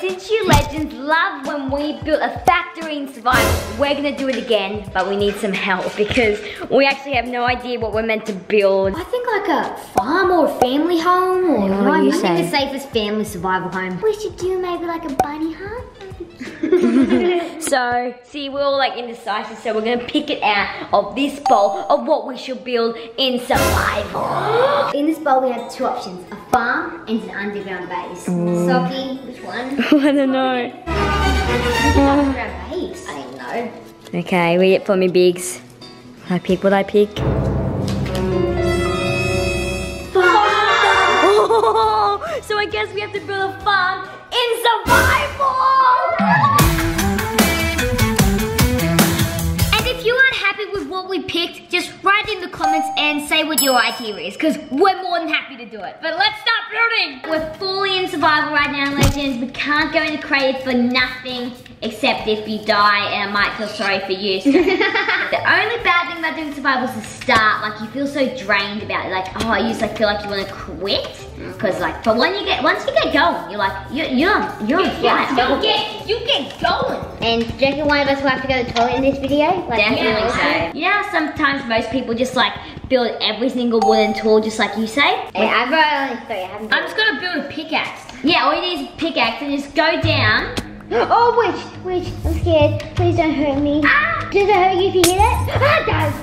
since you legends love when we built a factory in survival, we're gonna do it again, but we need some help because we actually have no idea what we're meant to build. I think like a farm or a family home or Yeah, what do you I think the safest family survival home. We should do maybe like a bunny hunt. So, see, we're all like indecisive, so we're gonna pick it out of this bowl of what we should build in survival. In this bowl we have two options, a farm and an underground base. Sockie, which one? I don't know. underground base. I don't know. Okay, read it for me, Biggs. I pick what I pick. Oh, so I guess we have to build a farm in survival! And if you aren't happy with what we picked, just write in the comments and say what your idea is, because we're more than happy to do it. But let's start building! We're fully in survival right now, legends. We can't go into creative for nothing except if you die, and I might feel sorry for you. So the only bad thing about doing survival is the start. Like you feel so drained about it. Like oh, you just like feel like you want to quit because like, but when you get once you get going, you're like you're you're on, you're on fire. You get, you get going. And do you reckon one of us will have to go to the toilet in this video? Like, Definitely so. You know how sometimes most people just like build every single wooden tool just like you say? Hey, I've got only three. I haven't I'm just gonna build a pickaxe. Yeah, all you need is a pickaxe and just go down. Oh, witch, witch, I'm scared. Please don't hurt me. Ah! Does it hurt you if you hit it? Ah, it does.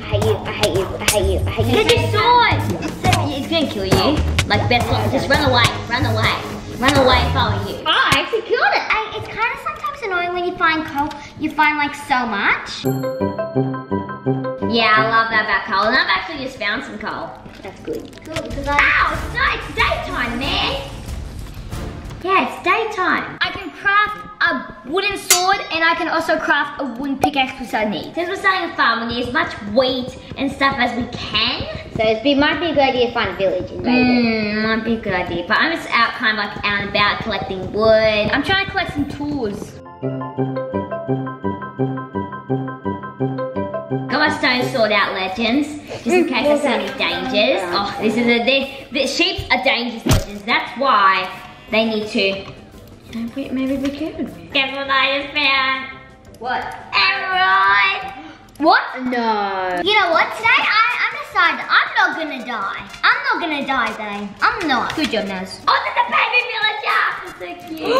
I hate you, I hate you, I hate you, I hate you. Get your sword! It's gonna kill you. Like best one, just run away, run away. Run away I you. Oh, I actually killed it. I, it's kind of sometimes annoying when you find coal, you find like so much. Yeah, I love that about coal. And I've actually just found some coal. That's good. Cool, because I, Ow, it's not, it's daytime, man. Yeah, it's daytime. I can craft a wooden sword and I can also craft a wooden pickaxe which I need. Since we're starting a farm, we need as much wheat and stuff as we can. So it be, might be a good idea to find a village and raid it. Hmm, might be a good idea. But I'm just out kind of like out and about collecting wood. I'm trying to collect some tools. Got my stone sword out, legends, just in case I see any dangers. Oh, this is a this, the sheep are dangerous, legends. That's why they need to. Maybe, maybe we could. Guess what I just found? What? Emerald. What? No. You know what? Today I, I'm decided I'm not gonna die. I'm not gonna die today. I'm not. Good job, Naz. Oh, there's a baby villager. So cute.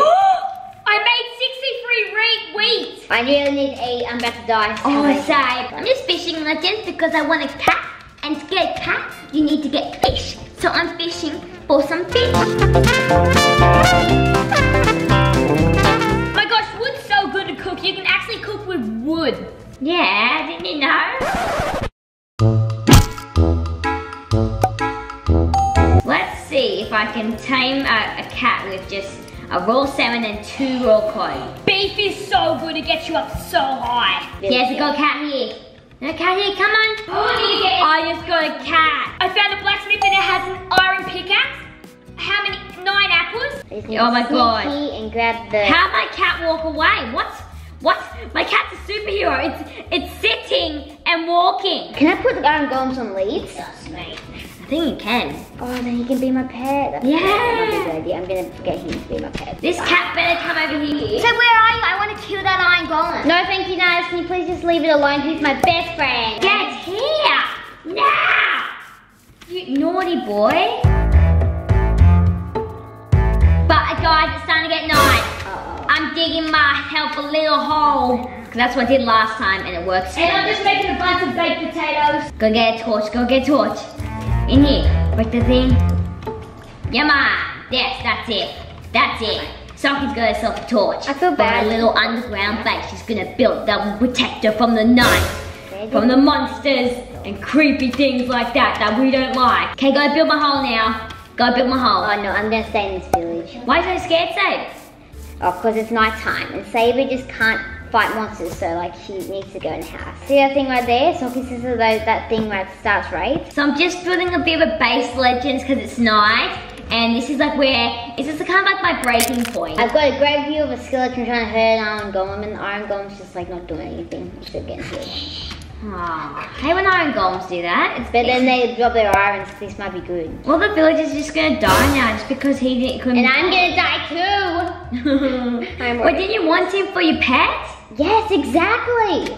I made 63 re- wheat. I really need eight. I'm about to die. Oh, I'm side. I'm just fishing legends because I want a cat. And to get a cat, you need to get fish. So I'm fishing for some fish. Wood. Yeah, didn't you know? Let's see if I can tame a, a cat with just a raw salmon and two raw cod. Beef is so good. It gets you up so high. Yes, I got a cat here. No cat here, come on. Oh, I just got a cat. I found a blacksmith and it has an iron pickaxe. How many? Nine apples? I just need Oh my God. And grab the. How my cat walk away? What? What? My cat's a superhero. It's it's sitting and walking. Can I put the iron golems on leads? Yes, mate. I think you can. Oh, then he can be my pet. That's Yeah. That's a good idea. I'm gonna get him to be my pet. This cat better come over here. So where are you? I want to kill that iron golem. No, thank you, Naz. Can you please just leave it alone? He's my best friend. Get here! Now! You naughty boy. But guys, it's starting to get night. Uh-oh. I'm digging myself a little hole. Cause that's what I did last time and it works. And I'm just making a bunch of baked potatoes. Go get a torch, go get a torch. In here, break the thing. Yeah, man. Yes, that's it. That's it. Sockie's got herself a torch. I feel For bad. her little underground base, she's gonna build that will protect her from the night. From the monsters and creepy things like that that we don't like. Okay, go build my hole now. Go build my hole. Oh no, I'm gonna stay in this village. Why are you so scared, Save? Oh, because it's night time and Sabre just can't fight monsters, so like she needs to go in the house. See that thing right there? So this is that thing where it starts right. So I'm just building a bit of a base legends because it's night. And this is like where, this is kind of like my breaking point. I've got a great view of a skeleton trying to hurt an iron golem, and the iron golem's just like not doing anything. Still getting hit. Aw, I hate when iron golems do that. It's But then they drop their irons. This might be good. Well, the villager's just gonna die now just because he didn't, couldn't. And I'm gonna die too. I'm Wait, didn't you want him for your pet? Yes, exactly.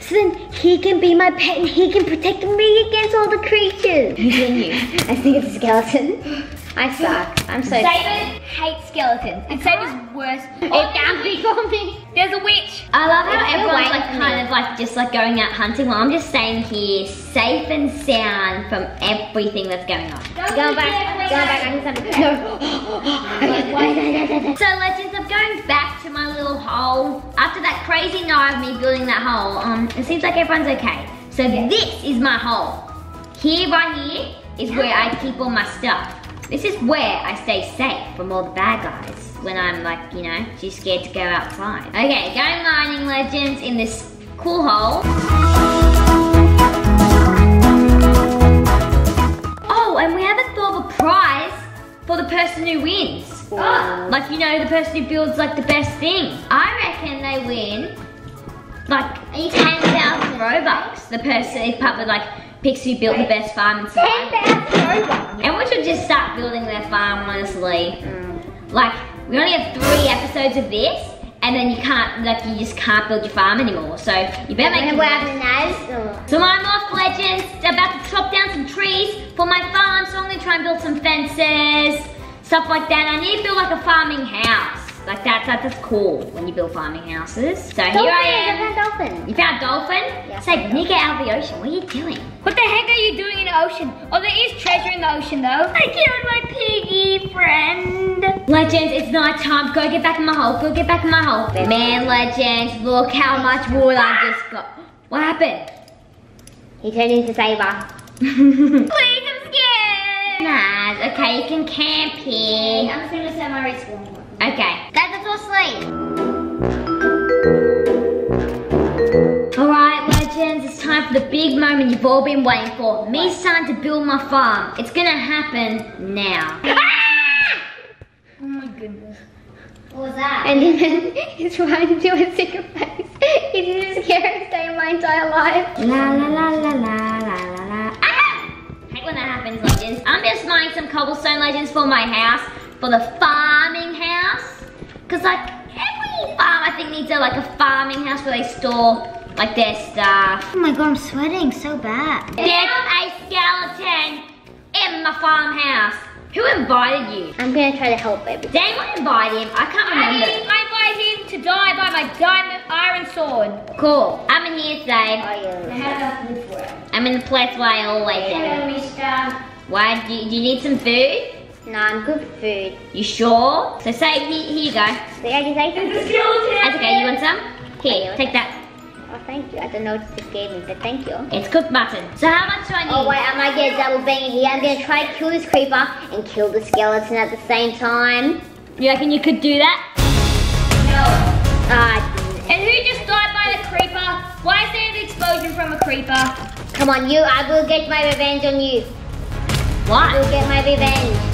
So then he can be my pet and he can protect me against all the creatures. You? I think it's a skeleton. I suck. I'm so David hates skeletons. And Sabre's worse. Can't be for me. There's a witch. I love how It's everyone's like kind me. of like just like going out hunting while I'm just staying here safe and sound from everything that's going on. Go back. Go back. I need something. No. So legends, I'm going back to my little hole. After that crazy night of me building that hole, um, it seems like everyone's okay. So this is my hole. Here, right here, is where I keep all my stuff. This is where I stay safe from all the bad guys when I'm like, you know, too scared to go outside. Okay, going mining legends in this cool hole. Oh, and we haven't thought of a prize for the person who wins. Ooh. Like, you know, the person who builds like the best thing. I reckon they win like 10,000 Robux. The person, if Papa like picks who built the best farm in. And we should just start building their farm, honestly. Like, we only have three episodes of this, and then you can't, like, you just can't build your farm anymore. So you better make it work. So I'm off, legends. About to chop down some trees for my farm, so I'm gonna try and build some fences, stuff like that. I need to build like a farming house. Like that, that that's cool when you build farming houses. So here I am. Dolphin. You found dolphin? Yeah. Say, need get out of the ocean. What are you doing? What the heck are you doing in the ocean? Oh, there is treasure in the ocean though. I killed my piggy friend. Legends, it's night time. Go get back in my hole. Go get back in my hole. Man, legends, look how much wood I just got. What happened? He turned into Sabre. Please, I'm scared. Nah, okay, you can camp here. I'm just gonna set my respawn. Okay. That's a sleep. It's time for the big moment you've all been waiting for. Me starting to build my farm. It's gonna happen now. Oh my goodness. What was that? And then he's trying to do a secret face. He's the scariest day of my entire life. La la la la la la la la. Ah! Hate when that happens, legends. I'm just mining some cobblestone legends for my house, for the farming house. Cause like every farm I think needs a like a farming house where they store like their stuff. Oh my god, I'm sweating so bad. There's a skeleton in my farmhouse. Who invited you? I'm gonna try to help baby. Did anyone invite him? I can't remember. I invited him to die by my diamond iron sword. Cool. I'm in here today. Oh yeah. I'm in the place where I always am. Why? Do you, do you need some food? No, I'm good for food. You sure? So say, here, here you go. Did I just say something? That's okay. You want some? Here, take that. Thank you. I don't know what this gave me, but thank you. It's cooked mutton. So how much do I need? Oh wait, I might get a double bang here. I'm gonna try to kill this creeper and kill the skeleton at the same time. You reckon you could do that? No. Ah, And who just died by the creeper? Why is there an explosion from a creeper? come on, you. I will get my revenge on you. What? I will get my revenge.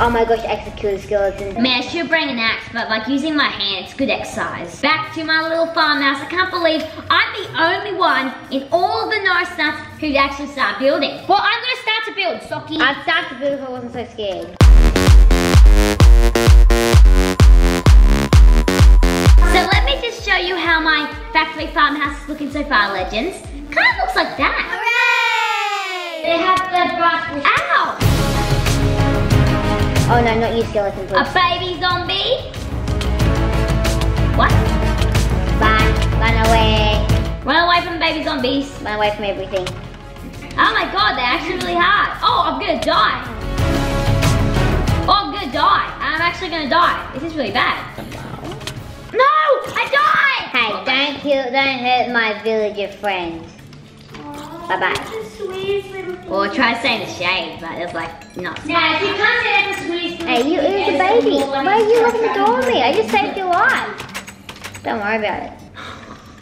Oh my gosh, execute the skeleton. Man, I should bring an axe, but like using my hand, it's good exercise. Back to my little farmhouse. I can't believe I'm the only one in all of the Norris Nuts who'd actually start building. Well, I'm gonna start to build, Sockie. I'd start to build if I wasn't so scared. So let me just show you how my factory farmhouse is looking so far, legends. Kind of looks like that. Hooray! They have the brass. Ow! Oh no, not you, skeleton, A baby zombie. What? Run, run away. Run away from baby zombies. Run away from everything. Oh my god, they're actually really hard. Oh, I'm gonna die. Oh, I'm gonna die. I'm actually gonna die. This is really bad. No, I died. Hey, don't kill, don't hurt my villager friends. Oh, bye bye Well, try to stay in the shade, but it's like not. Now, if you can't say that's a sweet Hey, you, was a baby. Why are you locking the door on me? I just saved your life. Don't worry about it.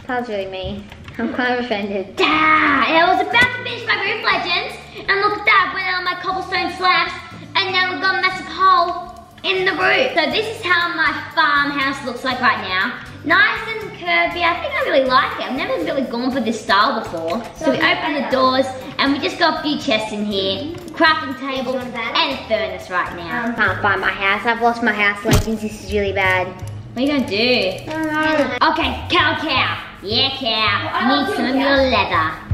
That's really me. I'm kind of offended. Ah, I was about to finish my roof legends, and look at that, went on my cobblestone slabs, and now we've got a massive hole in the roof. So this is how my farmhouse looks like right now. Nice and curvy. I think I really like it. I've never really gone for this style before. So we open the doors, and we just got a few chests in here. crafting table, and a furnace right now. I can't find my house. I've lost my house, Legends. This is really bad. what are you gonna do? Okay, cow, cow. Yeah, cow. Need some you, of your leather.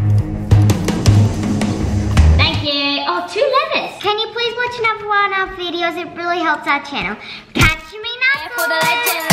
Thank you. Oh, two leathers. Can you please watch another one of our videos? It really helps our channel. Catch me next For the legend